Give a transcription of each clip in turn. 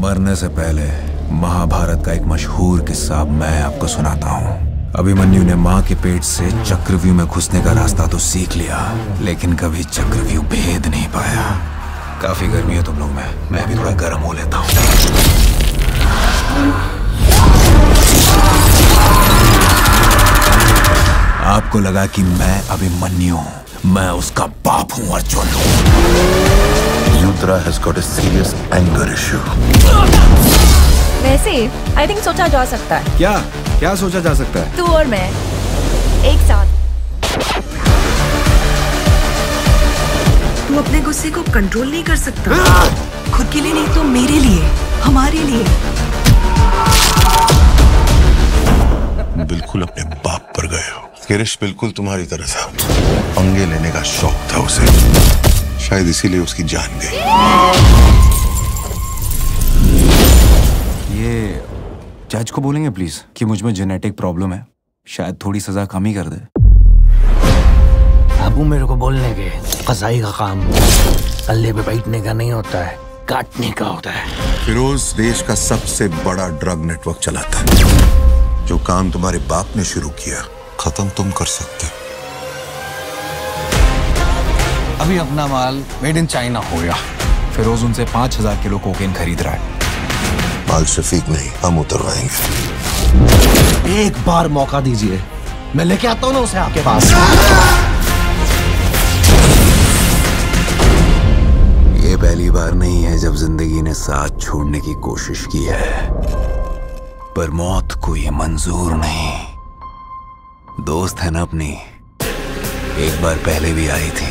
मरने से पहले महाभारत का एक मशहूर किस्सा मैं आपको सुनाता हूँ। अभिमन्यु ने माँ के पेट से चक्रव्यूह में घुसने का रास्ता तो सीख लिया, लेकिन कभी चक्रव्यूह भेद नहीं पाया। काफ़ी गर्मी है तुम लोग में, मैं भी थोड़ा गर्म हो लेता हूँ। आपको लगा कि मैं अभिमन्यु हूँ, मैं उसका बाप हूँ, Arjun. Yudra has got a serious anger issue. वैसे आई थिंक सोचा जा सकता है। क्या? क्या सोचा जा सकता है? तू और मैं एक साथ। तू अपने गुस्से को कंट्रोल नहीं कर सकता। खुद के लिए नहीं तो मेरे लिए हमारे लिए। बिल्कुल अपने बाप पर गए हो। किरिश बिल्कुल तुम्हारी तरह था। पंगे लेने का शौक था उसे। शायद इसीलिए उसकी जान गई। ये जज को बोलेंगे प्लीज़ कि मुझमें जेनेटिक प्रॉब्लम है। शायद थोड़ी सजा कम ही कर दे। अबू मेरे को बोलने के कसाई का काम। अल्ले पे बैठने का नहीं होता है काटने का होता है। फिरोज देश का सबसे बड़ा ड्रग नेटवर्क चलाता है। जो काम तुम्हारे बाप ने शुरू किया खत्म तुम कर सकते हो। अभी अपना माल मेड इन चाइना हो गया। फिरोज उनसे पाँच हज़ार किलो कोकेन खरीद रहा है। माल शफीक नहीं हम उतरवाएँगे एक बार मौका दीजिए। मैं लेके आता हूँ ना उसे आपके पास। ये पहली बार नहीं है जब ज़िंदगी ने साथ छोड़ने की कोशिश की है। पर मौत को ये मंजूर नहीं। दोस्त है ना अपनी। एक बार पहले भी आई थी।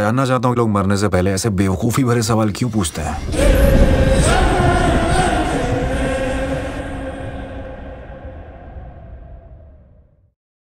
जानना चाहता हूँ लोग मरने से पहले ऐसे बेवकूफ़ी भरे सवाल क्यों पूछते हैं?